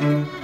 Mm-hmm.